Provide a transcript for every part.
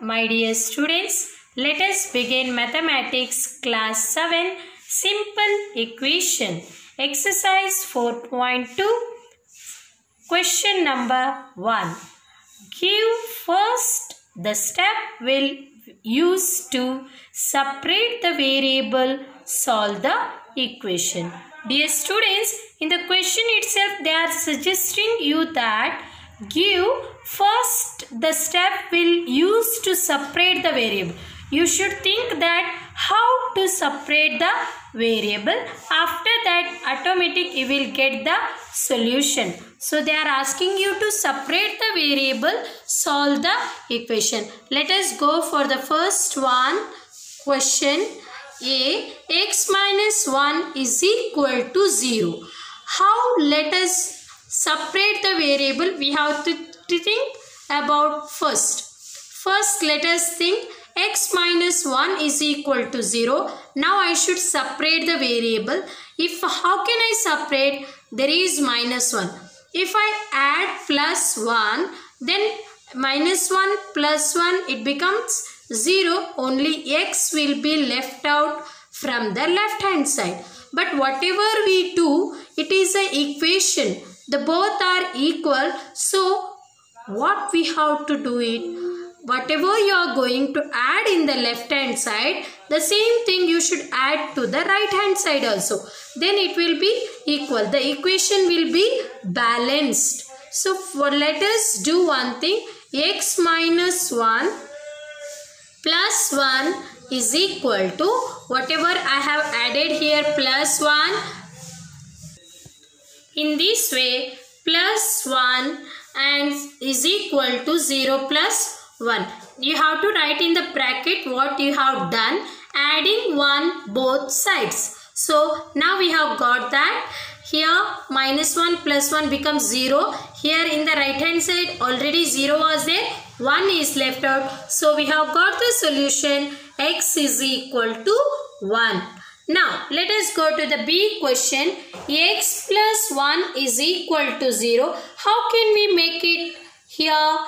My dear students, let us begin mathematics class 7 simple equation. Exercise 4.2 question number 1 give first the step will use to separate the variable solve the equation. Dear students in the question itself they are suggesting you that give first the step will use to separate the variable. You should think that how to separate the variable. After that automatic you will get the solution. So they are asking you to separate the variable solve the equation. Let us go for the first one. Question a x minus 1 is equal to 0 how let us separate the variable we have to, think about first. First let us think x minus 1 is equal to 0 now i should separate the variable. If how can i separate? There is minus 1 if i add plus 1 then minus 1 plus 1 it becomes 0 only x will be left out from the left hand side. But whatever we do it is a equation the both are equal so what we have to do it? Whatever you are going to add in the left hand side the same thing you should add to the right hand side also. Then it will be equal. The equation will be balanced. So for let us do one thing. X minus 1 plus 1 is equal to whatever I have added here plus 1 in this way plus 1 and is equal to 0 plus 1 you have to write in the bracket what you have done adding 1 both sides. So now we have got that. Here minus 1 plus 1 becomes 0 here in the right hand side already 0 was there. 1 is left out. So we have got the solution. X is equal to 1 now let us go to the b question. X plus 1 is equal to 0 how can we make it here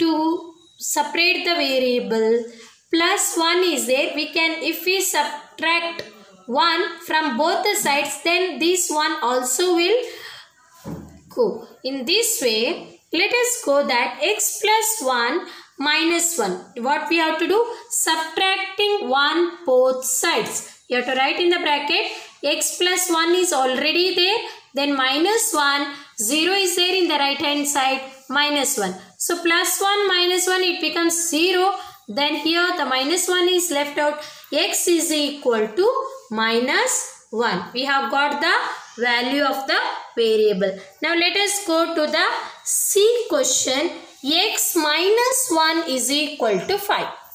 to separate the variable? Plus 1 is there. We can if we subtract 1 from both the sides then this one also will go. In this way let us go that x plus 1 minus 1 what we have to do? Subtracting 1 both sides you have to write in the bracket x plus 1 is already there then minus 1 0 is there in the right hand side minus 1 so plus 1 minus 1 it becomes 0 then here the minus 1 is left out. X is equal to minus 1 we have got the value of the variable. Now let us go to the c question. X minus 1 is equal to 5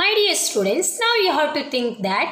my dear students now you have to think that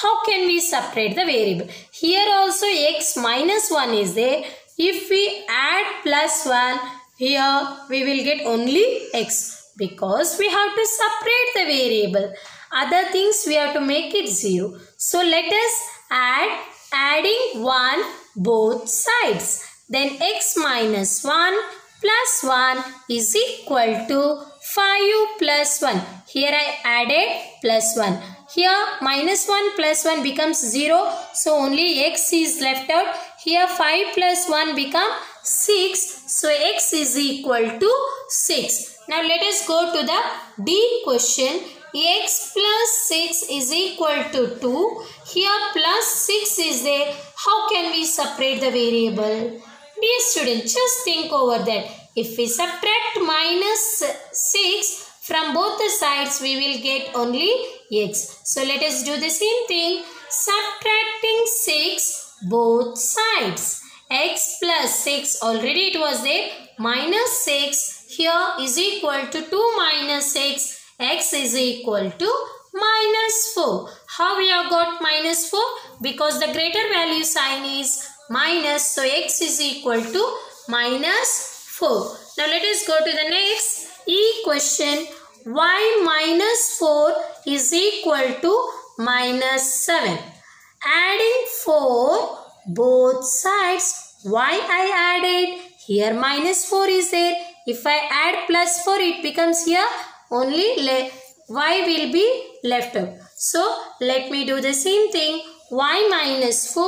how can we separate the variable? Here also x minus 1 is there. If we add plus 1 here we will get only x because we have to separate the variable. Other things we have to make it 0 so let us add adding 1 both sides. Then x minus 1 plus 1 is equal to 5 plus 1 here I added plus 1 here minus 1 plus 1 becomes 0 so only x is left out. Here 5 plus 1 become 6 so x is equal to 6 now let us go to the D question. X plus 6 is equal to 2 here plus 6 is there. How can we separate the variable? Dear student just think over that if we subtract minus 6 from both the sides we will get only x. So let us do the same thing. Subtracting 6 both sides. x plus 6 already it was there. Minus 6 here is equal to 2 minus 6. x is equal to minus 4. How we have got minus 4? Because the greater value sign is minus. So x is equal to minus 4. Now let us go to the next E question y minus 4 is equal to minus 7. Adding 4 both sides why I added here minus 4 is there if I add plus 4 it becomes here only y will be left out. So let me do the same thing. y minus 4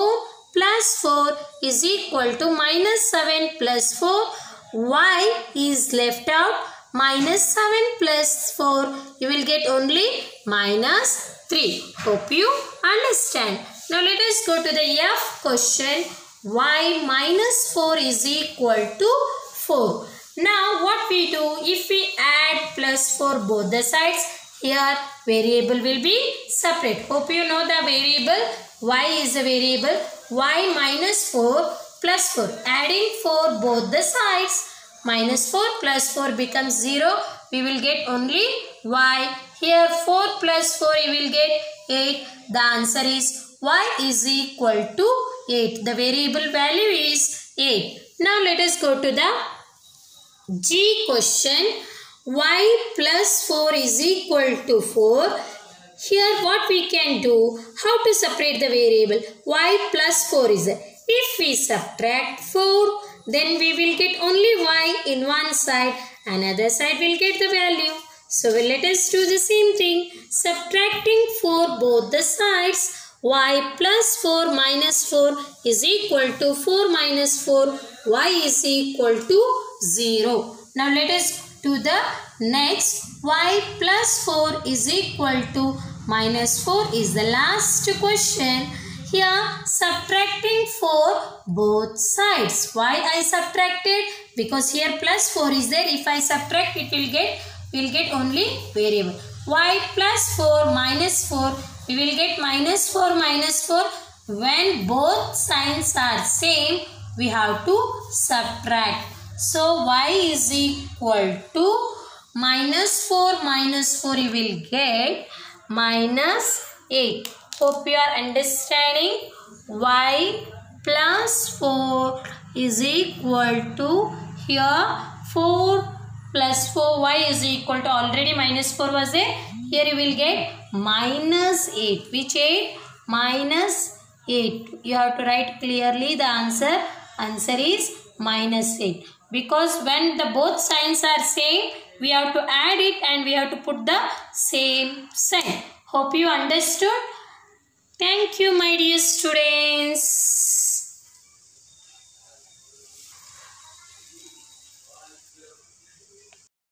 plus 4 is equal to minus 7 plus 4. Y is left out minus 7 plus 4 you will get only minus 3. Hope you understand. Now let us go to the F question. y minus 4 is equal to 4. Now what we do if we add plus 4 both the sides here variable will be separate. Hope you know the variable y is a variable y minus 4 plus 4 adding 4 both the sides. Minus 4 plus 4 becomes 0 we will get only y. Here 4 plus 4 you will get 8 the answer is y is equal to 8 the variable value is 8 now let us go to the G question. Y plus 4 is equal to 4. Here what we can do, how to separate the variable? Y plus 4 is If we subtract 4, then we will get only y in one side, another side will get the value. So let us do the same thing. Subtracting 4 both the sides, y plus 4 minus 4 is equal to 4 minus 4, y is equal to 0. Now let us do the next. y plus 4 is equal to minus 4 is the last question. Here subtracting 4 both sides. Why I subtracted? Because here plus 4 is there. If I subtract it will get will get only variable. y plus 4 minus 4 we will get minus 4 minus 4 when both signs are same we have to subtract so y is equal to minus 4 minus 4 you will get minus 8. Hope you are understanding. y plus 4 is equal to here 4 plus 4 y is equal to already minus 4 was there. Here you will get minus 8. Which 8? Minus 8. You have to write clearly the answer. Answer is minus 8 because when the both signs are same we have to add it and we have to put the same sign hope you understood thank you my dear students